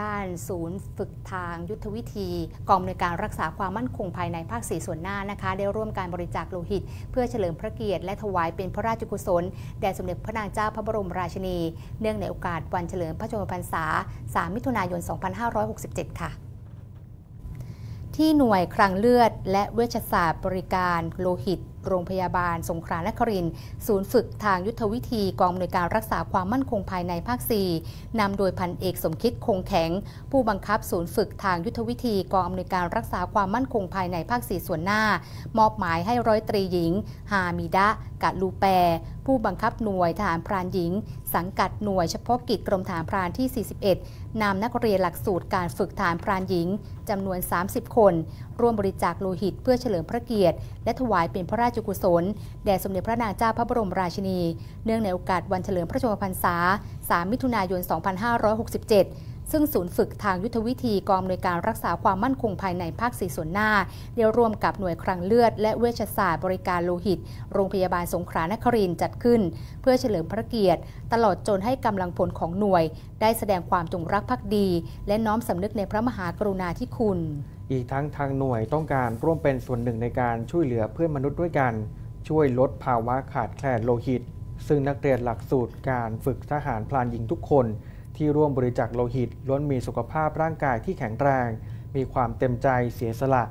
ด้านศูนย์ฝึกทางยุทธวิธี กองอำนวยการรักษาความมั่นคงภายในภาคสีส่วนหน้านะคะ ได้ร่วมการบริจาคโลหิต เพื่อเฉลิมพระเกียรติและถวายเป็นพระราชกุศล แด่สมเด็จพระนางเจ้าพระบรมราชินี เนื่องในโอกาสวันเฉลิมพระชนมพรรษา 3 มิถุนายน 2567 ค่ะ ที่หน่วยคลังเลือด และเวชศาสตร์บริการโลหิต โรงพยาบาล สงขลานครินศูนย์ฝึกทางยุทธวิธีกองอำนวยการรักษาความมั่นคงภายในภาค 4นำโดยพันเอกสมคิดคงแข็ง ผู้บังคับศูนย์ฝึกทางยุทธวิธีกองอำนวยการรักษาความมั่นคงภายในภาค 4 ส่วนหน้า มอบหมายให้ร้อยตรีหญิง ฮามิดะกะลูแป ผู้บังคับหน่วยทหารพรานหญิง สังกัดหน่วยเฉพาะกิจกรมฐานพรานที่ 41 นำนักเรียนหลักสูตรการฝึกฐานพรานหญิงจำนวน 30 คน ร่วมบริจาคโลหิตเพื่อเฉลิมพระเกียรติ และถวายเป็นพระราชกุศล แด่สมเด็จพระนางเจ้าพระบรมราชินี เนื่องในโอกาสวันเฉลิมพระชนมพรรษา 3 มิถุนายน 2567 ซึ่งศูนย์ฝึกทางยุทธวิธีกองอำนวยการรักษาความมั่นคงภายในภาคสีส่วนหน้าได้ร่วมกับหน่วยคลังเลือด และเวชศาสตร์บริการโลหิต โรงพยาบาลสงขลานครินจัดขึ้น เพื่อเฉลิมพระเกียรติ ตลอดจนให้กำลังพลของหน่วย ได้แสดงความจงรักภักดี และน้อมสำนึกในพระมหากรุณาธิคุณ อีกทั้งทางหน่วยต้องการร่วมเป็นส่วนหนึ่งในการช่วยเหลือเพื่อนมนุษย์ด้วยกัน ช่วยลดภาวะขาดแคลนโลหิต ซึ่งนักเรียนหลักสูตรการฝึกทหารพลานหญิงทุกคน ที่ร่วมบริจาคโลหิตล้วนมีสุขภาพร่างกายที่แข็งแรง มีความเต็มใจเสียสละ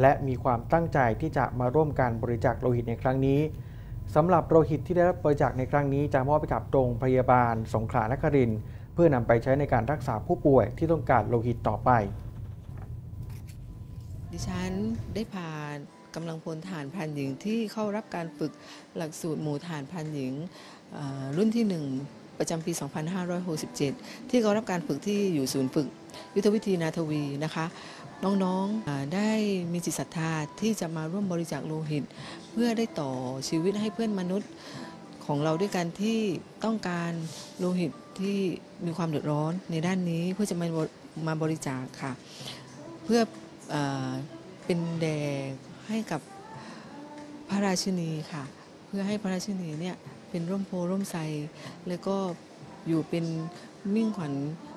และมีความตั้งใจที่จะมาร่วมการบริจาคโลหิตในครั้งนี้สำหรับโลหิตที่ได้รับบริจาคในครั้งนี้จะมอบไปกับโรงพยาบาล สงขลานครินทร์เพื่อนำไปใช้ในการรักษาผู้ป่วยที่ต้องการโลหิตต่อไป ดิฉันได้พากำลังพลฐานพันหญิงที่เข้ารับการฝึกหลักสูตรหมู่ฐานพันหญิงรุ่นที่1 ประจำปี 2567 ที่เขารับการฝึกที่อยู่ศูนย์ฝึก ยุทธวิธีนาทวีนะคะน้องๆ ได้มีจิตศรัทธาที่จะมาร่วมบริจาคโลหิต เพื่อได้ต่อชีวิตให้เพื่อนมนุษย์ของเราด้วยกันที่ต้องการโลหิตที่มีความเดือดร้อนในด้านนี้เพื่อจะมาบริมาบริจาคค่ะ เพื่อเอเป็นแด่ให้กับพระราชินีค่ะ เพื่อให้พระราชินีเนี่ย เป็นร่มโพร่มไทรแล้วก็อยู่เป็นมิ่งขวัญ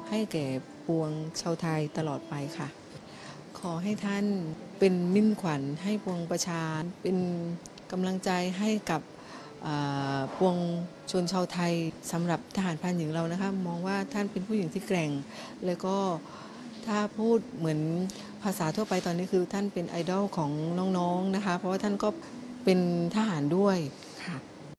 ให้แก่ปวงชาวไทยตลอดไปค่ะ ขอให้ท่านเป็นมิ่งขวัญให้ปวงประชาเป็นกำลังใจให้กับปวงชนชาวไทยสำหรับทหารพรานหญิงเรานะคะ มองว่าท่านเป็นผู้หญิงที่แกร่ง แล้วก็ถ้าพูดเหมือนภาษาทั่วไปตอนนี้คือท่านเป็นไอดอลของน้องๆนะคะ เพราะว่าท่านก็เป็นทหารด้วย